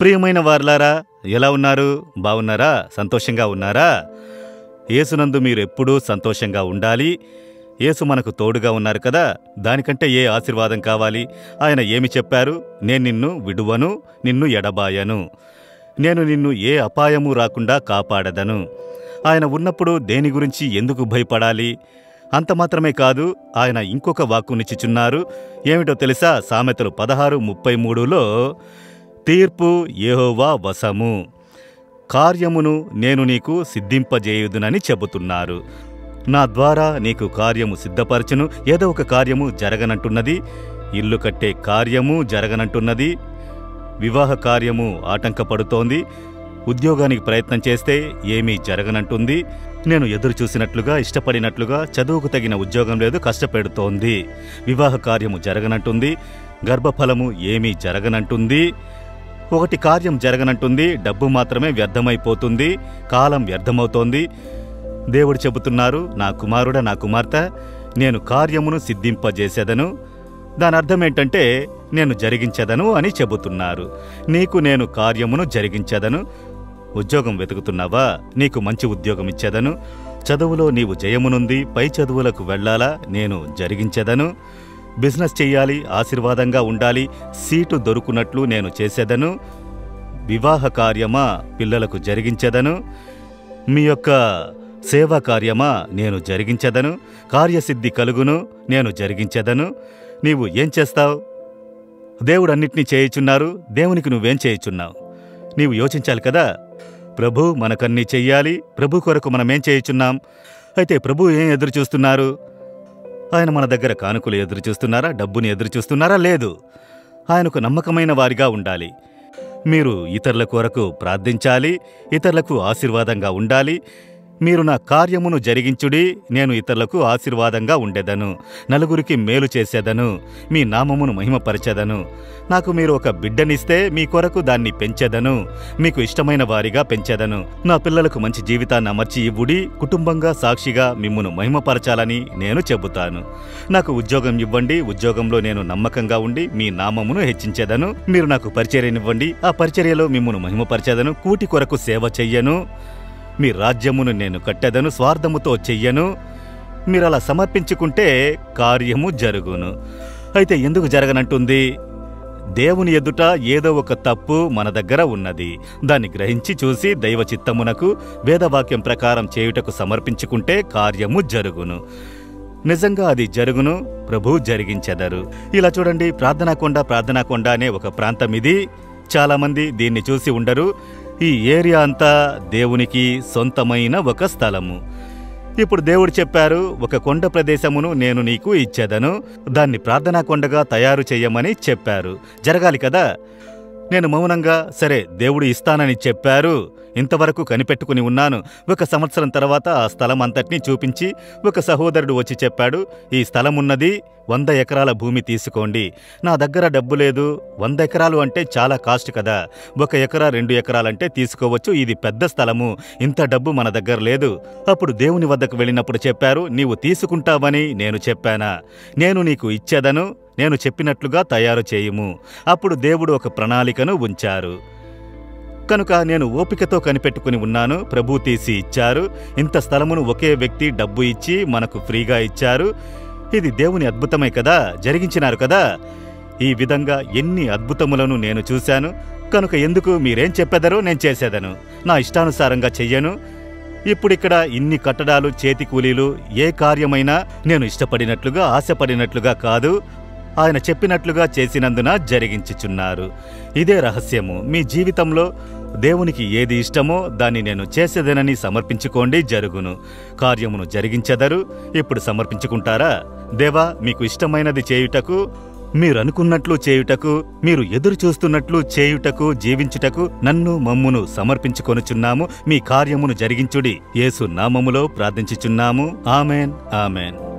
ప్రియమైన వార్లారా ఎలా ఉన్నారు? బాగున్నారా సంతోషంగా ఉన్నారా? యేసునందు మీరు ఎప్పుడూ సంతోషంగా ఉండాలి. యేసు మనకు తోడుగా ఉన్నారు కదా దానికంటే ఏ ఆశీర్వాదం కావాలి? ఆయన ఏమి చెప్పారు? నేను నిన్ను విడువను నిన్ను ఎడబాయను. నేను నిన్ను ఏ అపాయము రాకుండా కాపాడదను. ఆయన ఉన్నప్పుడు దేని గురించి ఎందుకు భయపడాలి? అంత మాత్రమే కాదు ఆయన ఇంకొక వాక్కునిచ్చుచున్నారు ఏమిటో తెలుసా? సామెతలు పదహారు ముప్పై మూడులో తీర్పు ఏహోవా వశము. కార్యమును నేను నీకు సిద్ధింపజేయుదునని చెబుతున్నారు. నా ద్వారా నీకు కార్యము సిద్ధపరచును. ఏదో ఒక కార్యము జరగనంటున్నది. ఇల్లు కట్టే కార్యము జరగనంటున్నది. వివాహ కార్యము ఆటంకపడుతోంది. ఉద్యోగానికి ప్రయత్నం చేస్తే ఏమీ జరగనంటుంది. నేను ఎదురు చూసినట్లుగా ఇష్టపడినట్లుగా చదువుకు తగిన ఉద్యోగం లేదు కష్టపెడుతోంది. వివాహ కార్యము జరగనంటుంది. గర్భఫలము ఏమీ జరగనంటుంది. ఒకటి కార్యం జరగనంటుంది. డబ్బు మాత్రమే వ్యర్థమైపోతుంది. కాలం వ్యర్థమవుతోంది. దేవుడు చెబుతున్నారు నా కుమారుడ నా కుమార్తె నేను కార్యమును సిద్ధింపజేసేదను. దాని అర్థం ఏంటంటే నేను జరిగించదను అని చెబుతున్నారు. నీకు నేను కార్యమును జరిగించెదను. ఉద్యోగం వెతుకుతున్నావా? నీకు మంచి ఉద్యోగం ఇచ్చేదను. చదువులో నీవు జయమునుంది పై చదువులకు వెళ్ళాలా? నేను జరిగించెదను. బిజినెస్ చెయ్యాలి ఆశీర్వాదంగా ఉండాలి సీటు దొరుకునట్లు నేను చేసేదను. వివాహ కార్యమా పిల్లలకు జరిగించేదను. మీ యొక్క సేవా కార్యమా నేను జరిగించెదను. కార్యసిద్ధి కలుగును నేను జరిగించెదను. నీవు ఏం చేస్తావు? దేవుడన్నిటినీ చేయుచున్నారు దేవునికి నువ్వేం చేయుచున్నావు? నీవు యోచించాలి కదా? ప్రభు మనకన్నీ చెయ్యాలి. ప్రభు కొరకు మనమేం చేయుచున్నాం? అయితే ప్రభు ఏం ఎదురు చూస్తున్నారు? ఆయన మన దగ్గర కానుకలు ఎదురు చూస్తున్నారా? డబ్బుని ఎదురు చూస్తున్నారా? లేదు. ఆయనకు నమ్మకమైన వారిగా ఉండాలి. మీరు ఇతరుల కొరకు ప్రార్థించాలి. ఇతరులకు ఆశీర్వాదంగా ఉండాలి. మీరు నా కార్యమును జరిగించుడి నేను ఇతరులకు ఆశీర్వాదంగా ఉండేదను. నలుగురికి మేలు చేసేదను. మీ నామమును మహిమపరచెదను. నాకు మీరు ఒక బిడ్డనిస్తే మీ కొరకు దాన్ని పెంచెదను. మీకు ఇష్టమైన వారిగా పెంచెదను. నా పిల్లలకు మంచి జీవితాన్ని అమర్చి ఇవ్వుడి కుటుంబంగా సాక్షిగా మిమ్మును మహిమపరచాలని నేను చెబుతాను. నాకు ఉద్యోగం ఇవ్వండి ఉద్యోగంలో నేను నమ్మకంగా ఉండి మీ నామమును హెచ్చించేదను. మీరు నాకు పరిచర్యనివ్వండి ఆ పరిచర్యలో మిమ్మును మహిమపరిచేదను. కూటి కొరకు సేవ చెయ్యను. మీ రాజ్యమును నేను కట్టెదను స్వార్థముతో చెయ్యను. మీరు అలా సమర్పించుకుంటే కార్యము జరుగును. అయితే ఎందుకు జరగనంటుంది? దేవుని ఎదుట ఏదో ఒక తప్పు మన దగ్గర ఉన్నది. దాన్ని గ్రహించి చూసి దైవ చిత్తమునకు వేదవాక్యం ప్రకారం చేయుటకు సమర్పించుకుంటే కార్యము జరుగును. నిజంగా అది జరుగును ప్రభు జరిగించెదరు. ఇలా చూడండి ప్రార్థనా కొండ ప్రార్థనా కొండ అనే ఒక ప్రాంతం ఇది. చాలామంది దీన్ని చూసి ఉండరు. ఈ ఏరియా అంతా దేవునికి సొంతమైన ఒక స్థలము. ఇప్పుడు దేవుడు చెప్పారు ఒక కొండ ప్రదేశమును నేను నీకు ఇచ్చేదను దాన్ని ప్రార్థనా కొండగా తయారు చేయమని చెప్పారు. జరగాలి కదా? నేను మౌనంగా సరే దేవుడు ఇస్తానని చెప్పారు. ఇంతవరకు కనిపెట్టుకుని ఉన్నాను. ఒక సంవత్సరం తర్వాత ఆ స్థలం అంతటినీ చూపించి ఒక సహోదరుడు వచ్చి చెప్పాడు ఈ స్థలం ఉన్నది వంద ఎకరాల భూమి తీసుకోండి. నా దగ్గర డబ్బు లేదు. వంద ఎకరాలు అంటే చాలా కాస్ట్ కదా. ఒక ఎకరా రెండు ఎకరాలంటే తీసుకోవచ్చు. ఇది పెద్ద స్థలము. ఇంత డబ్బు మన దగ్గర లేదు. అప్పుడు దేవుని వద్దకు వెళ్ళినప్పుడు చెప్పారు నీవు తీసుకుంటావని నేను చెప్పానా. నేను నీకు ఇచ్చేదను. నేను చెప్పినట్లుగా తయారు చేయుము. అప్పుడు దేవుడు ఒక ప్రణాళికను ఉంచారు. కనుక నేను ఓపికతో కనిపెట్టుకుని ఉన్నాను. ప్రభు తీసి ఇచ్చారు. ఇంత స్థలమును ఒకే వ్యక్తి డబ్బు ఇచ్చి మనకు ఫ్రీగా ఇచ్చారు. ఇది దేవుని అద్భుతమే కదా? జరిగించినారు కదా? ఈ విధంగా ఎన్ని అద్భుతములను నేను చూశాను. కనుక ఎందుకు మీరేం చెప్పెదరో నేను చేసేదను. నా ఇష్టానుసారంగా చెయ్యను. ఇప్పుడిక్కడ ఇన్ని కట్టడాలు చేతి కూలీలు ఏ కార్యమైనా నేను ఇష్టపడినట్లుగా ఆశపడినట్లుగా కాదు. ఆయన చెప్పినట్లుగా చేసినందున జరిగించుచున్నారు. ఇదే రహస్యము. మీ జీవితంలో దేవునికి ఏది ఇష్టమో దాన్ని నేను చేసేదనని సమర్పించుకోండి జరుగును. కార్యమును జరిగించెదరు. ఇప్పుడు సమర్పించుకుంటారా? దేవా మీకు ఇష్టమైనది చేయుటకు మీరు అనుకున్నట్లు చేయుటకు మీరు ఎదురు చూస్తున్నట్లు చేయుటకు జీవించుటకు నన్ను మమ్మును సమర్పించుకొనుచున్నాము. మీ కార్యమును జరిగించుడి. యేసు నామములో ప్రార్థించుచున్నాము. ఆమెన్. ఆమెన్.